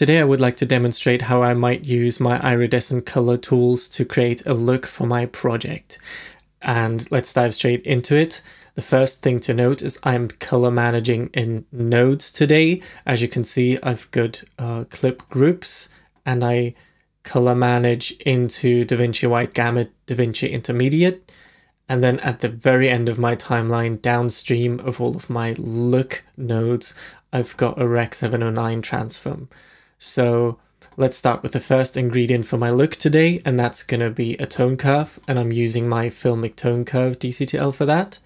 Today I would like to demonstrate how I might use my iridescent color tools to create a look for my project. And let's dive straight into it. The first thing to note is I'm color managing in nodes today. As you can see, I've got uh, clip groups and I color manage into DaVinci Wide Gamut, DaVinci Intermediate. And then at the very end of my timeline, downstream of all of my look nodes, I've got a Rec 709 transform. So let's start with the first ingredient for my look today, and that's going to be a tone curve. And I'm using my Filmic Tone Curve DCTL for that.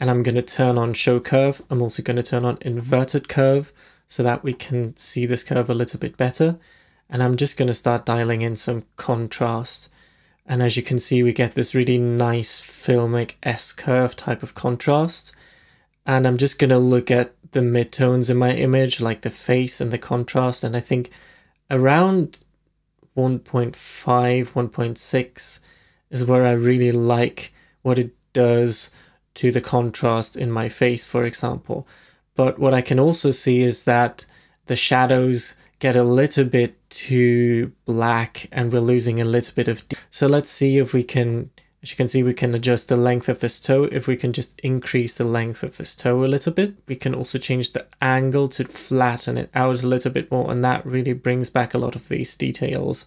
And I'm going to turn on Show Curve. I'm also going to turn on Inverted Curve so that we can see this curve a little bit better. And I'm just going to start dialing in some contrast. And as you can see, we get this really nice filmic S-curve type of contrast. And I'm just going to look at the midtones in my image, like the face and the contrast. And I think around 1.5, 1.6 is where I really like what it does to the contrast in my face, for example. But what I can also see is that the shadows get a little bit too black and we're losing a little bit of... So let's see if we can, as you can see, we can adjust the length of this toe. If we can just increase the length of this toe a little bit, we can also change the angle to flatten it out a little bit more. And that really brings back a lot of these details.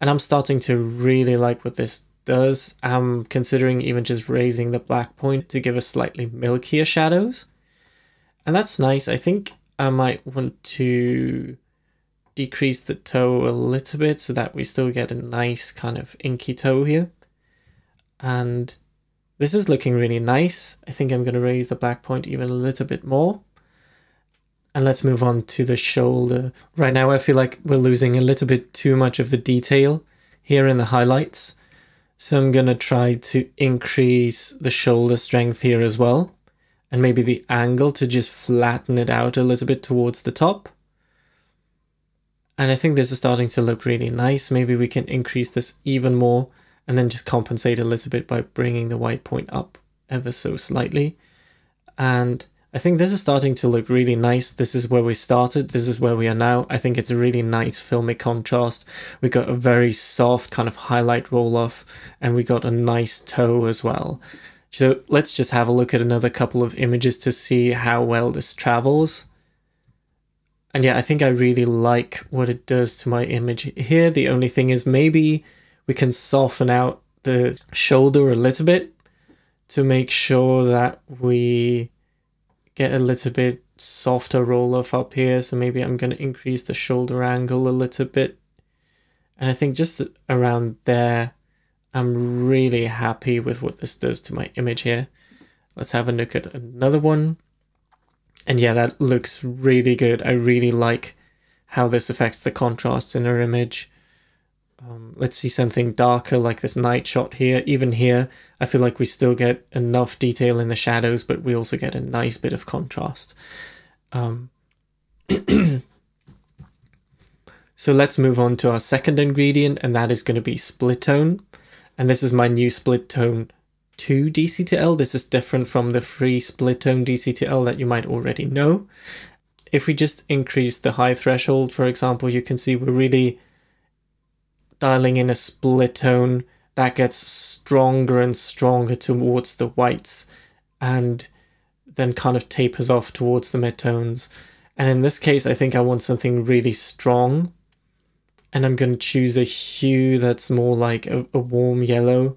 And I'm starting to really like what this does. I'm considering even just raising the black point to give us slightly milkier shadows. And that's nice. I think I might want to decrease the toe a little bit so that we still get a nice kind of inky toe here. And this is looking really nice. I think I'm going to raise the black point even a little bit more. And let's move on to the shoulder. Right now I feel like we're losing a little bit too much of the detail here in the highlights. So I'm going to try to increase the shoulder strength here as well. And maybe the angle to just flatten it out a little bit towards the top. And I think this is starting to look really nice. Maybe we can increase this even more and then just compensate a little bit by bringing the white point up ever so slightly. And I think this is starting to look really nice. This is where we started. This is where we are now. I think it's a really nice filmic contrast. We got a very soft kind of highlight roll off and we got a nice toe as well. So let's just have a look at another couple of images to see how well this travels. And yeah, I think I really like what it does to my image here. The only thing is maybe we can soften out the shoulder a little bit to make sure that we get a little bit softer roll off up here. So maybe I'm going to increase the shoulder angle a little bit. And I think just around there, I'm really happy with what this does to my image here. Let's have a look at another one. And yeah, that looks really good. I really like how this affects the contrast in our image. Um, let's see something darker like this night shot here. Even here, I feel like we still get enough detail in the shadows, but we also get a nice bit of contrast. Um, so let's move on to our second ingredient, and that is going to be split tone. And this is my new split tone 2 DCTL. This is different from the free split tone DCTL that you might already know. If we just increase the high threshold, for example, you can see we're really dialing in a split tone that gets stronger and stronger towards the whites and then kind of tapers off towards the midtones. And in this case, I think I want something really strong. And I'm going to choose a hue that's more like a, a warm yellow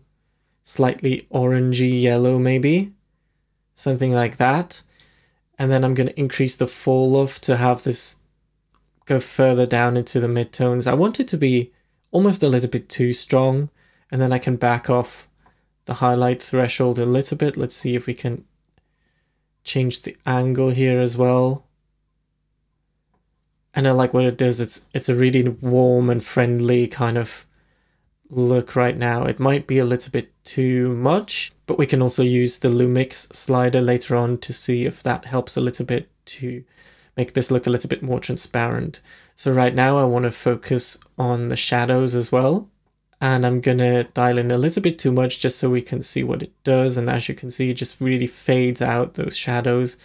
slightly orangey yellow maybe, something like that. And then I'm going to increase the fall off to have this go further down into the midtones. I want it to be almost a little bit too strong and then I can back off the highlight threshold a little bit. Let's see if we can change the angle here as well. And I like what it does. It's it's a really warm and friendly kind of look right now. It might be a little bit too much, but we can also use the Lumix slider later on to see if that helps a little bit to make this look a little bit more transparent. So right now I want to focus on the shadows as well. And I'm going to dial in a little bit too much just so we can see what it does. And as you can see, it just really fades out those shadows.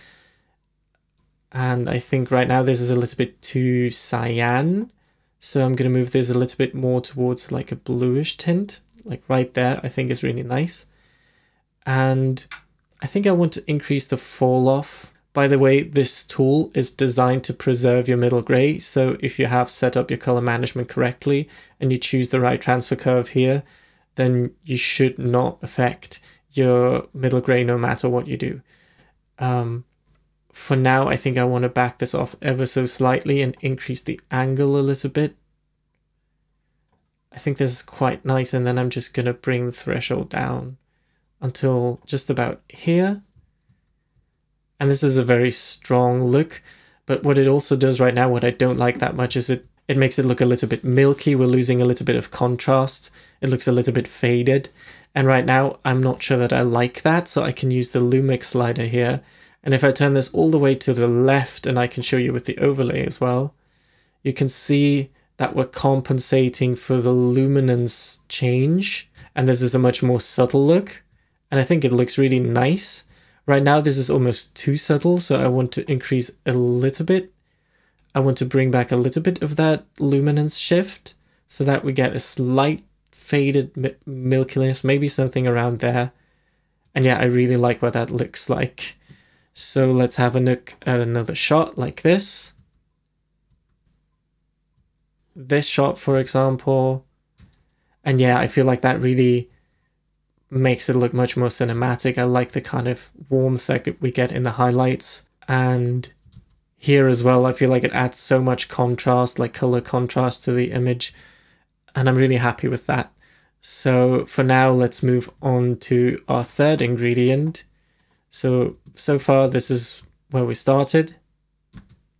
And I think right now this is a little bit too cyan. So I'm going to move this a little bit more towards like a bluish tint, like right there, I think is really nice. And I think I want to increase the fall off. By the way, this tool is designed to preserve your middle gray. So if you have set up your color management correctly and you choose the right transfer curve here, then you should not affect your middle gray no matter what you do. Um, for now, I think I want to back this off ever so slightly and increase the angle a little bit. I think this is quite nice and then I'm just going to bring the threshold down until just about here. And this is a very strong look, but what it also does right now, what I don't like that much is it, it makes it look a little bit milky. We're losing a little bit of contrast. It looks a little bit faded. And right now, I'm not sure that I like that, so I can use the Lumix slider here and if I turn this all the way to the left, and I can show you with the overlay as well, you can see that we're compensating for the luminance change. And this is a much more subtle look. And I think it looks really nice. Right now, this is almost too subtle, so I want to increase a little bit. I want to bring back a little bit of that luminance shift so that we get a slight faded milkiness, maybe something around there. And yeah, I really like what that looks like. So let's have a look at another shot like this. This shot, for example. And yeah, I feel like that really makes it look much more cinematic. I like the kind of warmth that we get in the highlights. And here as well, I feel like it adds so much contrast, like color contrast to the image. And I'm really happy with that. So for now, let's move on to our third ingredient. So so far this is where we started.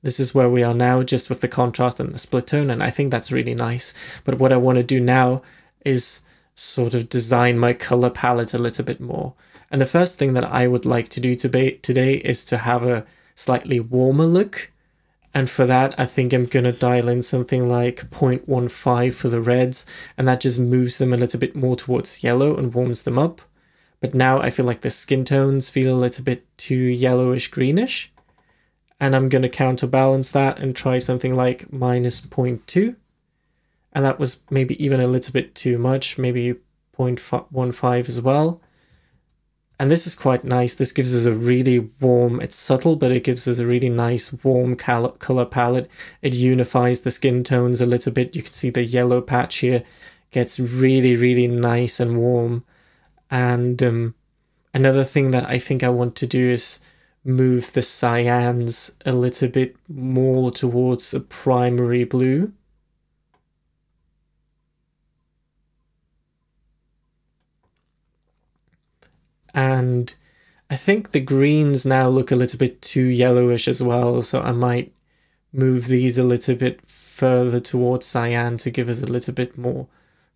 This is where we are now, just with the contrast and the split tone, and I think that's really nice. But what I want to do now is sort of design my color palette a little bit more. And the first thing that I would like to do today is to have a slightly warmer look. And for that, I think I'm going to dial in something like 0.15 for the reds, and that just moves them a little bit more towards yellow and warms them up. But now I feel like the skin tones feel a little bit too yellowish greenish. And I'm going to counterbalance that and try something like minus 0.2. And that was maybe even a little bit too much, maybe 0.15 as well. And this is quite nice. This gives us a really warm, it's subtle, but it gives us a really nice warm color palette. It unifies the skin tones a little bit. You can see the yellow patch here gets really, really nice and warm. And um, another thing that I think I want to do is move the cyans a little bit more towards a primary blue. And I think the greens now look a little bit too yellowish as well, so I might move these a little bit further towards cyan to give us a little bit more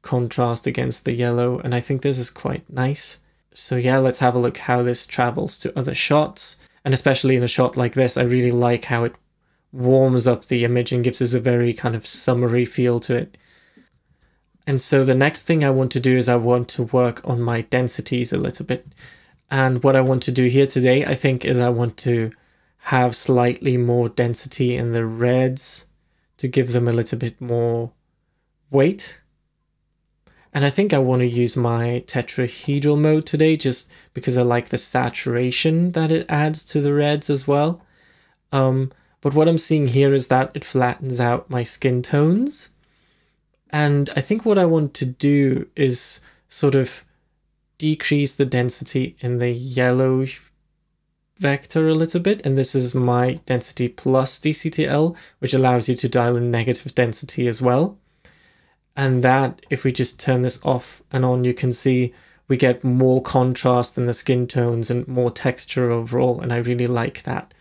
contrast against the yellow and I think this is quite nice. So yeah, let's have a look how this travels to other shots. And especially in a shot like this, I really like how it warms up the image and gives us a very kind of summery feel to it. And so the next thing I want to do is I want to work on my densities a little bit. And what I want to do here today, I think, is I want to have slightly more density in the reds to give them a little bit more weight. And I think I want to use my tetrahedral mode today just because I like the saturation that it adds to the reds as well. Um, but what I'm seeing here is that it flattens out my skin tones. And I think what I want to do is sort of decrease the density in the yellow vector a little bit. And this is my density plus DCTL, which allows you to dial in negative density as well. And that, if we just turn this off and on, you can see we get more contrast in the skin tones and more texture overall. And I really like that.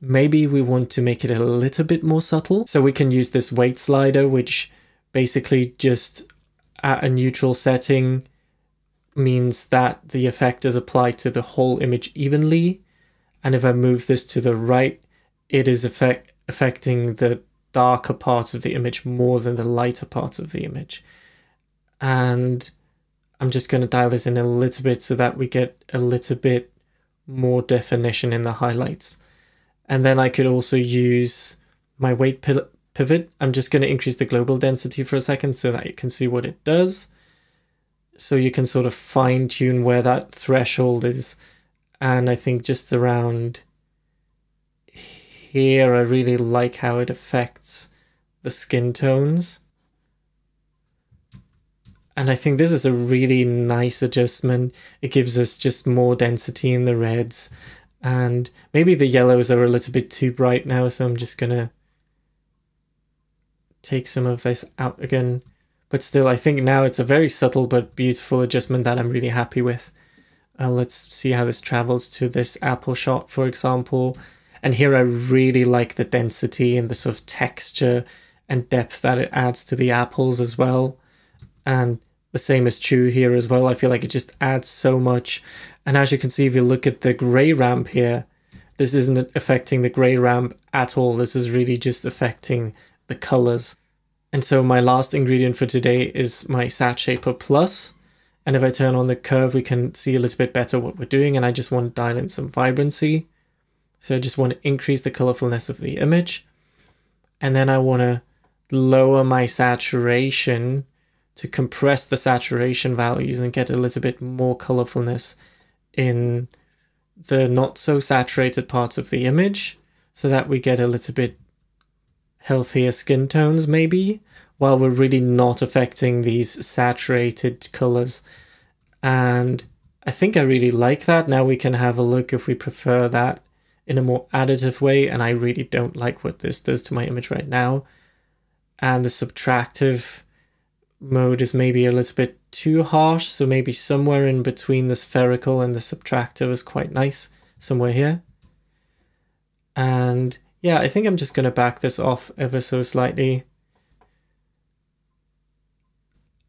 Maybe we want to make it a little bit more subtle. So we can use this weight slider, which basically just at a neutral setting means that the effect is applied to the whole image evenly. And if I move this to the right, it is effect affecting the darker parts of the image more than the lighter parts of the image. And I'm just going to dial this in a little bit so that we get a little bit more definition in the highlights. And then I could also use my weight pivot. I'm just going to increase the global density for a second so that you can see what it does. So you can sort of fine tune where that threshold is. And I think just around here, I really like how it affects the skin tones. And I think this is a really nice adjustment. It gives us just more density in the reds. And maybe the yellows are a little bit too bright now, so I'm just gonna take some of this out again. But still, I think now it's a very subtle but beautiful adjustment that I'm really happy with. Uh, let's see how this travels to this apple shot, for example. And here I really like the density and the sort of texture and depth that it adds to the apples as well. And the same is true here as well. I feel like it just adds so much. And as you can see, if you look at the gray ramp here, this isn't affecting the gray ramp at all. This is really just affecting the colors. And so my last ingredient for today is my Sat Shaper Plus. And if I turn on the curve, we can see a little bit better what we're doing. And I just want to dial in some vibrancy. So I just want to increase the colorfulness of the image. And then I want to lower my saturation to compress the saturation values and get a little bit more colorfulness in the not so saturated parts of the image so that we get a little bit healthier skin tones maybe while we're really not affecting these saturated colors. And I think I really like that. Now we can have a look if we prefer that in a more additive way and I really don't like what this does to my image right now. And the subtractive mode is maybe a little bit too harsh, so maybe somewhere in between the spherical and the subtractive is quite nice, somewhere here. And yeah, I think I'm just going to back this off ever so slightly.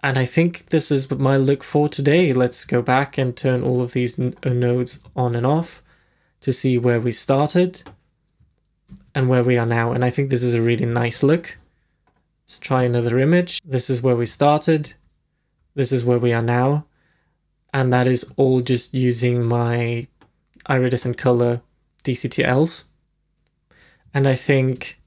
And I think this is my look for today. Let's go back and turn all of these uh, nodes on and off to see where we started and where we are now. And I think this is a really nice look. Let's try another image. This is where we started. This is where we are now. And that is all just using my iridescent color DCTLs. And I think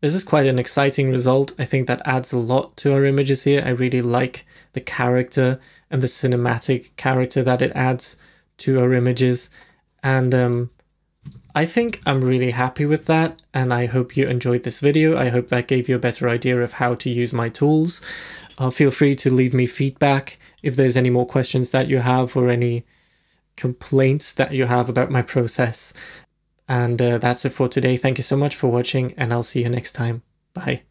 this is quite an exciting result. I think that adds a lot to our images here. I really like the character and the cinematic character that it adds to our images. And um, I think I'm really happy with that and I hope you enjoyed this video. I hope that gave you a better idea of how to use my tools. Uh, feel free to leave me feedback if there's any more questions that you have or any complaints that you have about my process. And uh, that's it for today. Thank you so much for watching and I'll see you next time. Bye.